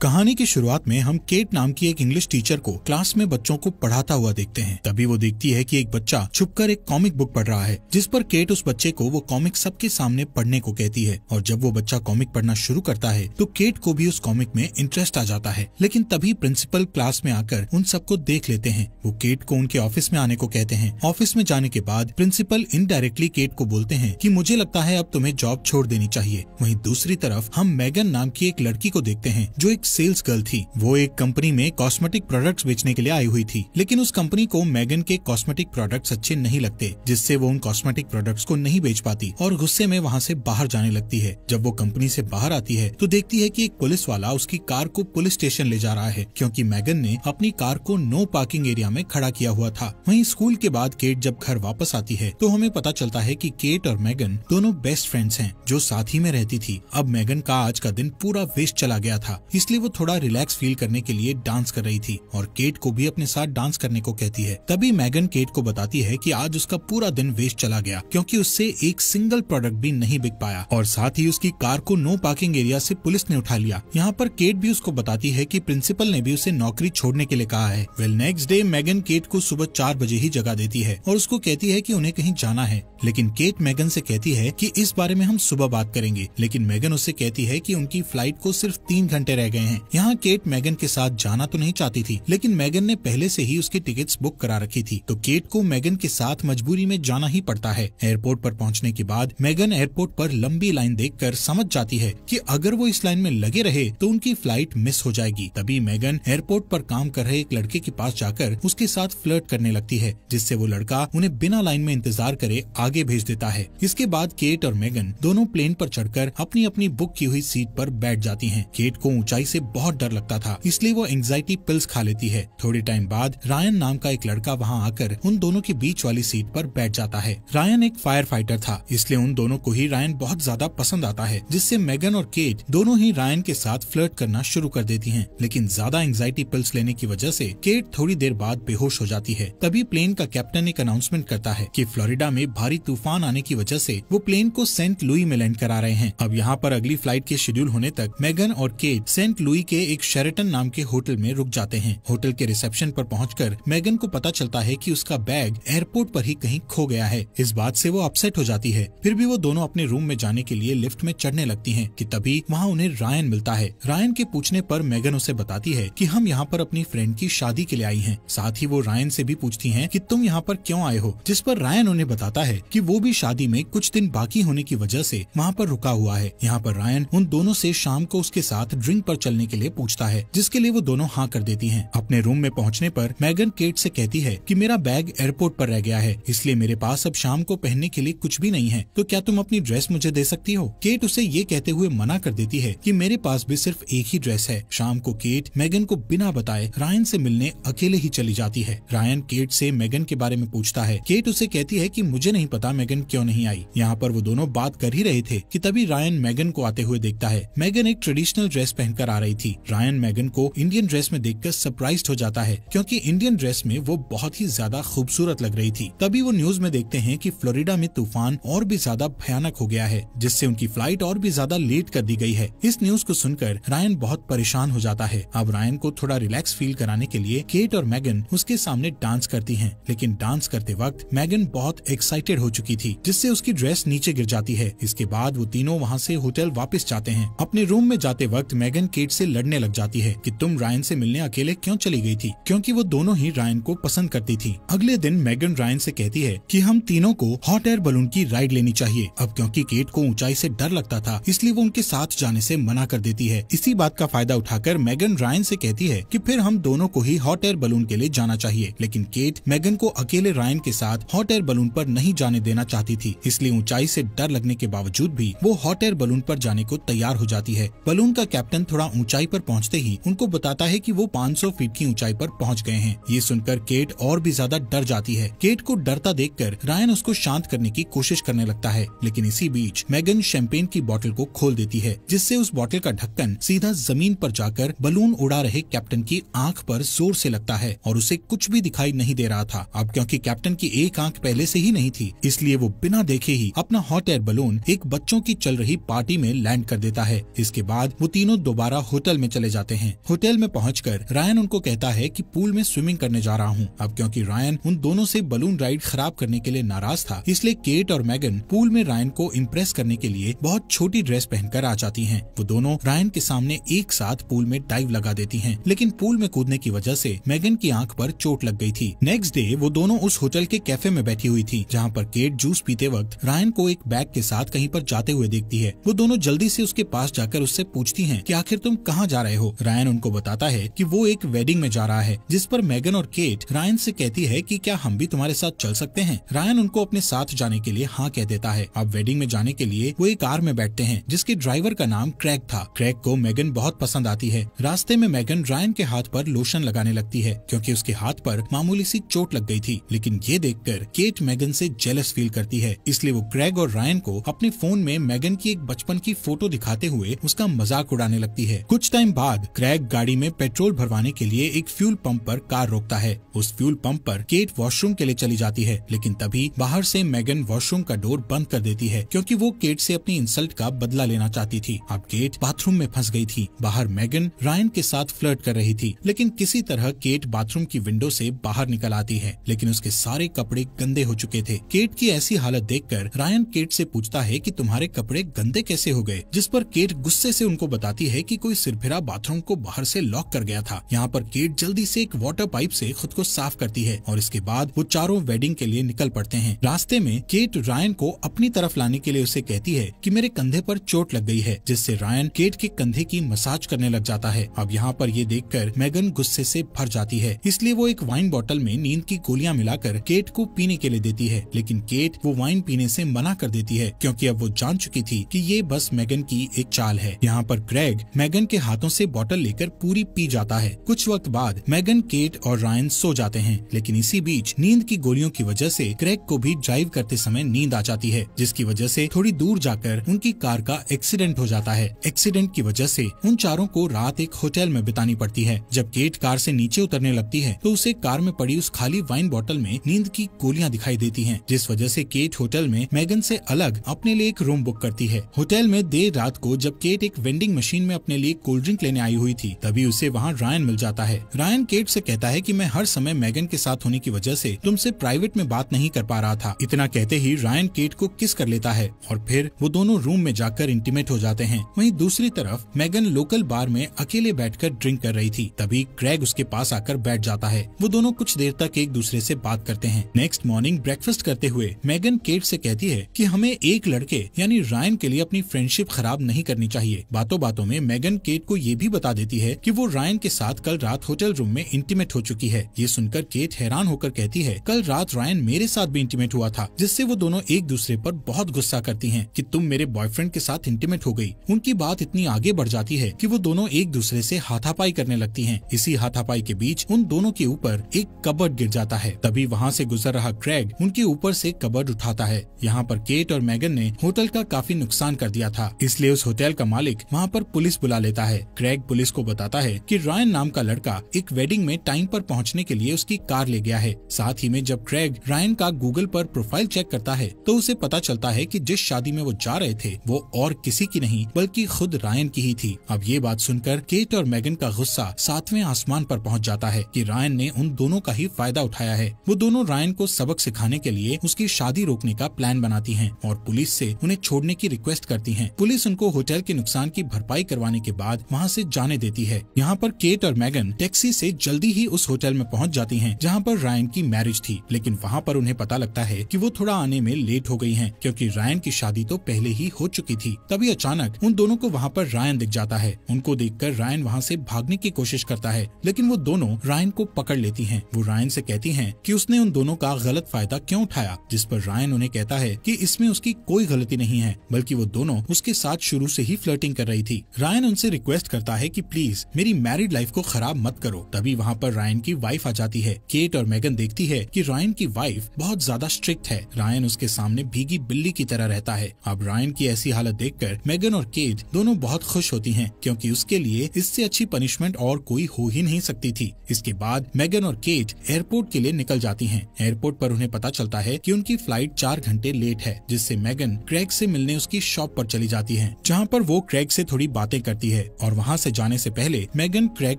कहानी की शुरुआत में हम केट नाम की एक इंग्लिश टीचर को क्लास में बच्चों को पढ़ाता हुआ देखते हैं। तभी वो देखती है कि एक बच्चा छुपकर एक कॉमिक बुक पढ़ रहा है, जिस पर केट उस बच्चे को वो कॉमिक सबके सामने पढ़ने को कहती है। और जब वो बच्चा कॉमिक पढ़ना शुरू करता है तो केट को भी उस कॉमिक में इंटरेस्ट आ जाता है। लेकिन तभी प्रिंसिपल क्लास में आकर उन सबको देख लेते हैं। वो केट को उनके ऑफ़िस में आने को कहते हैं। ऑफ़िस में जाने के बाद प्रिंसिपल इनडायरेक्टली केट को बोलते हैं की मुझे लगता है अब तुम्हें जॉब छोड़ देनी चाहिए। वही दूसरी तरफ़ हम मैगन नाम की एक लड़की को देखते हैं, जो एक सेल्स गर्ल थी। वो एक कंपनी में कॉस्मेटिक प्रोडक्ट्स बेचने के लिए आई हुई थी। लेकिन उस कंपनी को मैगन के कॉस्मेटिक प्रोडक्ट्स अच्छे नहीं लगते, जिससे वो उन कॉस्मेटिक प्रोडक्ट्स को नहीं बेच पाती और गुस्से में वहाँ से बाहर जाने लगती है। जब वो कंपनी से बाहर आती है तो देखती है कि एक पुलिस वाला उसकी कार को पुलिस स्टेशन ले जा रहा है, क्योंकि मैगन ने अपनी कार को नो पार्किंग एरिया में खड़ा किया हुआ था। वहीं स्कूल के बाद केट जब घर वापस आती है तो हमें पता चलता है कि केट और मैगन दोनों बेस्ट फ्रेंड्स हैं, जो साथ ही में रहती थी। अब मैगन का आज का दिन पूरा वेस्ट चला गया था, इसलिए वो थोड़ा रिलैक्स फील करने के लिए डांस कर रही थी और केट को भी अपने साथ डांस करने को कहती है। तभी मैगन केट को बताती है कि आज उसका पूरा दिन वेस्ट चला गया, क्योंकि उससे एक सिंगल प्रोडक्ट भी नहीं बिक पाया और साथ ही उसकी कार को नो पार्किंग एरिया से पुलिस ने उठा लिया। यहाँ पर केट भी उसको बताती है कि प्रिंसिपल ने भी उसे नौकरी छोड़ने के लिए कहा है। Well next day Megan Kate को सुबह चार बजे ही जगा देती है और उसको कहती है कि उन्हें कहीं जाना है। लेकिन केट मैगन से कहती है कि इस बारे में हम सुबह बात करेंगे, लेकिन मैगन उससे कहती है कि उनकी फ़्लाइट को सिर्फ़ तीन घंटे रह गए हैं। यहाँ केट मैगन के साथ जाना तो नहीं चाहती थी, लेकिन मैगन ने पहले से ही उसकी टिकट्स बुक करा रखी थी। तो केट को मैगन के साथ मजबूरी में जाना ही पड़ता है। एयरपोर्ट पर पहुँचने के बाद मैगन एयरपोर्ट पर लंबी लाइन देखकर समझ जाती है कि अगर वो इस लाइन में लगे रहे तो उनकी फ़्लाइट मिस हो जाएगी। तभी मैगन एयरपोर्ट पर काम कर रहे एक लड़के के पास जाकर उसके साथ फ्लर्ट करने लगती है, जिससे वो लड़का उन्हें बिना लाइन में इंतज़ार करे आगे भेज देता है। इसके बाद केट और मैगन दोनों प्लेन पर चढ़कर अपनी अपनी बुक की हुई सीट पर बैठ जाती हैं। केट को ऊंचाई से बहुत डर लगता था, इसलिए वो एंग्जाइटी पिल्स खा लेती है। थोड़ी टाइम बाद रायन नाम का एक लड़का वहाँ आकर उन दोनों के बीच वाली सीट पर बैठ जाता है। रायन एक फायर फाइटर था, इसलिए उन दोनों को ही रायन बहुत ज़्यादा पसंद आता है, जिससे मैगन और केट दोनों ही रायन के साथ फ्लर्ट करना शुरू कर देती हैं। लेकिन ज़्यादा एंग्जाइटी पिल्स लेने की वजह से केट थोड़ी देर बाद बेहोश हो जाती है। तभी प्लेन का कैप्टन एक अनाउंसमेंट करता है कि फ्लोरिडा में भारी तूफ़ान आने की वजह से वो प्लेन को सेंट लुई में लैंड करा रहे हैं। अब यहाँ पर अगली फ़्लाइट के शेड्यूल होने तक मैगन और केट सेंट लुई के एक शेरेटन नाम के होटल में रुक जाते हैं। होटल के रिसेप्शन पर पहुंचकर मैगन को पता चलता है कि उसका बैग एयरपोर्ट पर ही कहीं खो गया है। इस बात से वो अपसेट हो जाती है। फिर भी वो दोनों अपने रूम में जाने के लिए लिफ्ट में चढ़ने लगती हैं कि तभी वहाँ उन्हें रायन मिलता है। रायन के पूछने पर मैगन उसे बताती है कि हम यहाँ पर अपनी फ्रेंड की शादी के लिए आई हैं। साथ ही वो रायन से भी पूछती हैं कि तुम यहाँ पर क्यों आए हो, जिस पर रायन उन्हें बताता है कि वो भी शादी में कुछ दिन बाकी होने की वजह से वहाँ पर रुका हुआ है। यहाँ पर रायन उन दोनों से शाम को उसके साथ ड्रिंक पर चलने के लिए पूछता है, जिसके लिए वो दोनों हाँ कर देती हैं। अपने रूम में पहुँचने पर मैगन केट से कहती है कि मेरा बैग एयरपोर्ट पर रह गया है, इसलिए मेरे पास अब शाम को पहनने के लिए कुछ भी नहीं है। तो क्या तुम अपनी ड्रेस मुझे दे सकती हो? केट उसे ये कहते हुए मना कर देती है कि मेरे पास भी सिर्फ़ एक ही ड्रेस है। शाम को केट मैगन को बिना बताए रायन से मिलने अकेले ही चली जाती है। रायन केट से मैगन के बारे में पूछता है। केट उसे कहती है कि मुझे नहीं पता मैगन क्यों नहीं आई। यहाँ पर वो दोनों बात कर ही रहे थे कि तभी रायन मैगन को आते हुए देखता है। मैगन एक ट्रेडिशनल ड्रेस पहनकर आ रही थी। रायन मैगन को इंडियन ड्रेस में देखकर सरप्राइज़ हो जाता है, क्योंकि इंडियन ड्रेस में वो बहुत ही ज़्यादा खूबसूरत लग रही थी। तभी वो न्यूज़ में देखते हैं कि फ्लोरिडा में तूफ़ान और भी ज़्यादा भयानक हो गया है, जिससे उनकी फ़्लाइट और भी ज़्यादा लेट कर दी गई है। इस न्यूज़ को सुनकर रायन बहुत परेशान हो जाता है। अब रायन को थोड़ा रिलैक्स फील कराने के लिए केट और मैगन उसके सामने डांस करती है, लेकिन डांस करते वक्त मैगन बहुत एक्साइटेड हो चुकी थी, जिससे उसकी ड्रेस नीचे गिर जाती है। इसके बाद वो तीनों वहाँ से होटल वापस जाते हैं। अपने रूम में जाते वक्त मैगन केट से लड़ने लग जाती है कि तुम रायन से मिलने अकेले क्यों चली गई थी? क्योंकि वो दोनों ही रायन को पसंद करती थी। अगले दिन मैगन रायन से कहती है कि हम तीनों को हॉट एयर बलून की राइड लेनी चाहिए। अब क्योंकि केट को ऊंचाई से डर लगता था, इसलिए वो उनके साथ जाने से मना कर देती है। इसी बात का फ़ायदा उठाकर मैगन रायन से कहती है कि फिर हम दोनों को ही हॉट एयर बलून के लिए जाना चाहिए। लेकिन केट मैगन को अकेले रायन के साथ हॉट एयर बलून पर नहीं जाने देना चाहती थी। इसलिए ऊंचाई से डर लगने के बावजूद भी वो हॉट एयर बलून पर जाने को तैयार हो जाती है। बलून का कैप्टन थोड़ा ऊंचाई पर पहुँचते ही उनको बताता है कि वो 500 फीट की ऊंचाई पर पहुँच गए हैं। ये सुनकर केट और भी ज़्यादा डर जाती है। केट को डरता देखकर रायन उसको शांत करने की कोशिश करने लगता है, लेकिन इसी बीच मैगन शैंपेन की बोतल को खोल देती है, जिससे उस बोतल का ढक्कन सीधा ज़मीन पर जाकर बलून उड़ा रहे कैप्टन की आँख पर ज़ोर से लगता है और उसे कुछ भी दिखाई नहीं दे रहा था। अब क्योंकि कैप्टन की एक आँख पहले से ही नहीं थी, इसलिए वो बिना देखे ही अपना हॉट एयर बलून एक बच्चों की चल रही पार्टी में लैंड कर देता है। इसके बाद वो तीनों दोबारा होटल में चले जाते हैं। होटल में पहुंचकर रायन उनको कहता है की पूल में स्विमिंग करने जा रहा हूँ। अब क्यूँकी रायन उन दोनों ऐसी बलून राइड खराब करने के लिए नाराज़ था इसलिए केट और मैगन पूल में रायन को इम्प्रेस करने के लिए बहुत छोटी ड्रेस पहनकर आ जाती हैं। वो दोनों रायन के सामने एक साथ पूल में डाइव लगा देती हैं, लेकिन पूल में कूदने की वजह से मैगन की आँख पर चोट लग गई थी। नेक्स्ट डे वो दोनों उस होटल के कैफ़े में बैठी हुई थी जहाँ पर केट जूस पीते वक्त रायन को एक बैग के साथ कहीं पर जाते हुए देखती है। वो दोनों जल्दी से उसके पास जाकर उससे पूछती हैं कि आखिर तुम कहाँ जा रहे हो? रायन उनको बताता है कि वो एक वेडिंग में जा रहा है, जिस पर मैगन और केट रायन से कहती है कि क्या हम भी तुम्हारे साथ चल सकते हैं? रायन उनको अपने साथ जाने के लिए हाँ कह देता है। अब वेडिंग में जाने के लिए वो एक कार में बैठते हैं, जिसके ड्राइवर का नाम क्रैक था। क्रैक को मैगन बहुत पसंद आती है। रास्ते में मैगन रायन के हाथ पर लोशन लगाने लगती है, क्योंकि उसके हाथ पर मामूली सी चोट लग गई थी। लेकिन ये देखकर केट मैगन से जेलस फील करती है, इसलिए वो क्रैग और रायन को अपने फ़ोन में मैगन की एक बचपन की फ़ोटो दिखाते हुए उसका मज़ाक उड़ाने लगती है। कुछ टाइम बाद क्रैग गाड़ी में पेट्रोल भरवाने के लिए एक फ्यूल पंप पर कार रोकता है। उस फ्यूल पंप पर केट वॉशरूम के लिए चली जाती है, लेकिन तभी बाहर से मैगन वॉशरूम का डोर बंद कर देती है, क्योंकि वो केट से अपनी इंसल्ट का बदला लेना चाहती थी। अब केट बाथरूम में फंस गई थी। बाहर मैगन रायन के साथ फ्लर्ट कर रही थी, लेकिन किसी तरह केट बाथरूम की विंडो से बाहर निकल आती है, लेकिन उसके सारे कपड़े गंदे हो चुके थे। केट की ऐसी हालत देखकर रायन केट से पूछता है कि तुम्हारे कपड़े गंदे कैसे हो गए, जिस पर केट गुस्से से उनको बताती है कि कोई सिरफिरा बाथरूम को बाहर से लॉक कर गया था। यहाँ पर केट जल्दी से एक वाटर पाइप से खुद को साफ़ करती है और इसके बाद वो चारों वेडिंग के लिए निकल पड़ते हैं। रास्ते में केट रायन को अपनी तरफ़ लाने के लिए उसे कहती है कि मेरे कंधे पर चोट लग गई है, जिससे रायन केट के कंधे की मसाज करने लग जाता है। अब यहाँ पर ये देखकर मैगन गुस्से से भर जाती है। इसलिए वो एक वाइन बॉटल में नींद की गोलियाँ मिलाकर केट को पीने के लिए देती है, लेकिन केट वो वाइन पीने से मना कर देती है, क्योंकि अब वो जान चुकी थी कि ये बस मैगन की एक चाल है। यहाँ पर ग्रेग मैगन के हाथों से बॉटल लेकर पूरी पी जाता है। कुछ वक्त बाद मैगन केट और रायन सो जाते हैं, लेकिन इसी बीच नींद की गोलियों की वजह से ग्रेग को भी ड्राइव करते समय नींद आ जाती है, जिसकी वजह से थोड़ी दूर जाकर उनकी कार का एक्सीडेंट हो जाता है। एक्सीडेंट की वजह से उन चारों को रात एक होटल में बितानी पड़ती है। जब केट कार से नीचे उतरने लगती है तो उसे कार में पड़ी उस खाली वाइन बोतल में नींद की गोलियाँ दिखाई देती हैं, जिस वजह से केट होटल में मैगन से अलग अपने लिए एक रूम बुक करती है। होटल में देर रात को जब केट एक वेंडिंग मशीन में अपने लिए कोल्ड ड्रिंक लेने आई हुई थी, तभी उसे वहाँ रायन मिल जाता है। रायन केट से कहता है कि मैं हर समय मैगन के साथ होने की वजह से तुमसे प्राइवेट में बात नहीं कर पा रहा था। इतना कहते ही रायन केट को किस कर लेता है और फिर वो दोनों रूम में जाकर इंटीमेट हो जाते हैं। वहीं दूसरी तरफ़ मैगन लोकल बार में अकेले बैठकर ड्रिंक कर रही थी, तभी क्रैग उसके पास आकर बैठ जाता है। वो दोनों कुछ देर तक एक दूसरे से बात करते हैं। नेक्स्ट मॉर्निंग ब्रेकफास्ट करते हुए मैगन केट से कहती है कि हमें एक लड़के, यानी रायन के लिए अपनी फ्रेंडशिप खराब नहीं करनी चाहिए। बातों बातों में मैगन केट को ये भी बता देती है कि वो रायन के साथ कल रात होटल रूम में इंटीमेट हो चुकी है। ये सुनकर केट हैरान होकर कहती है, कल रात रायन मेरे साथ भी इंटीमेट हुआ था, जिससे वो दोनों एक दूसरे पर बहुत गुस्सा करती हैं कि तुम मेरे बॉयफ्रेंड के साथ इंटीमेट हो गई। उनकी बात इतनी आगे बढ़ जाती है कि वो दोनों एक दूसरे से हाथापाई करने लगती हैं। इसी हाथापाई के बीच उन दोनों के ऊपर एक कबर्ड गिर जाता है। तभी वहाँ से गुजर रहा क्रैग उनके ऊपर से कबर्ड उठाता है। यहाँ पर केट और मैगन ने होटल का काफ़ी नुकसान कर दिया था, इसलिए उस होटल का मालिक वहाँ पर पुलिस बुला लेता है। क्रैग पुलिस को बताता है कि रायन नाम का लड़का एक वेडिंग में टाइम पर पहुँचने के लिए उसकी कार ले गया है। साथ ही में जब क्रैग रायन का गूगल पर प्रोफ़ाइल चेक करता है तो उसे पता चलता है कि जिस शादी में वो जा रहे थे, वो और किसी की नहीं, बल्कि खुद रायन की ही थी। अब ये बात सुनकर केट और मैगन का गुस्सा सातवें आसमान पर पहुँच जाता है कि रायन ने उन दोनों का ही फ़ायदा उठाया है। वो दोनों रायन को सबक सिखाने के लिए उसकी शादी रोकने का प्लान बनाती हैं और पुलिस से उन्हें छोड़ने की रिक्वेस्ट करती हैं। पुलिस उनको होटल के नुकसान की भरपाई करवाने के बाद वहाँ से जाने देती है। यहाँ पर केट और मैगन टैक्सी से जल्दी ही उस होटल में पहुँच जाती हैं, जहाँ पर रायन की मैरिज थी। लेकिन वहाँ पर उन्हें पता लगता है की वो थोड़ा आने में लेट हो गई है, क्यूँकी रायन की शादी तो पहले ही हो चुकी थी। तभी अचानक उन दोनों को वहाँ पर रायन दिख जाता है। उनको देखकर रायन वहाँ से भागने की कोशिश करता है, लेकिन वो दोनों रायन को पकड़ लेती हैं। वो रायन से कहती हैं कि उसने उन दोनों का गलत फ़ायदा क्यों उठाया, जिस पर रायन उन्हें कहता है कि इसमें उसकी कोई गलती नहीं है, बल्कि वो दोनों उसके साथ शुरू से ही फ्लर्टिंग कर रही थी। रायन उनसे रिक्वेस्ट करता है कि प्लीज़ मेरी मैरिड लाइफ को खराब मत करो। तभी वहाँ पर रायन की वाइफ आ जाती है। केट और मैगन देखती है कि रायन की वाइफ बहुत ज़्यादा स्ट्रिक्ट है। रायन उसके सामने भीगी बिल्ली की तरह रहता है। अब रायन की ऐसी हालत देखकर मैगन और केट दोनों बहुत खुश होती हैं, क्योंकि उसके लिए इससे अच्छी पनिशमेंट और कोई हो ही नहीं सकती थी। इसके बाद मैगन और केट एयरपोर्ट के लिए निकल जाती हैं। एयरपोर्ट पर उन्हें पता चलता है कि उनकी फ़्लाइट चार घंटे लेट है, जिससे मैगन क्रैग से मिलने उसकी शॉप पर चली जाती है, जहाँ पर वो क्रैग से थोड़ी बातें करती है। है और वहाँ से जाने से पहले मैगन क्रैग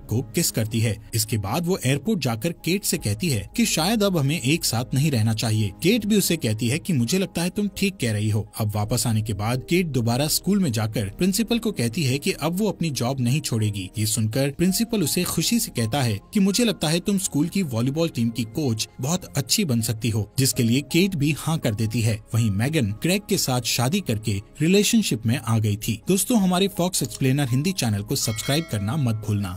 को किस करती है। इसके बाद वो एयरपोर्ट जाकर केट से कहती है कि शायद अब हमें एक साथ नहीं रहना चाहिए। केट भी उसे कहती है कि मुझे लगता है तुम ठीक कह रही हो। अब वापस आने के बाद केट दोबारा स्कूल में जाकर प्रिंसिपल को कहती है कि अब वो अपनी जॉब नहीं छोड़ेगी। ये सुनकर प्रिंसिपल उसे खुशी से कहता है कि मुझे लगता है तुम स्कूल की वॉलीबॉल टीम की कोच बहुत अच्छी बन सकती हो, जिसके लिए केट भी हाँ कर देती है। वहीं मैगन क्रैग के साथ शादी करके रिलेशनशिप में आ गई थी। दोस्तों, हमारे फॉक्स एक्सप्लेनर हिंदी चैनल को सब्सक्राइब करना मत भूलना।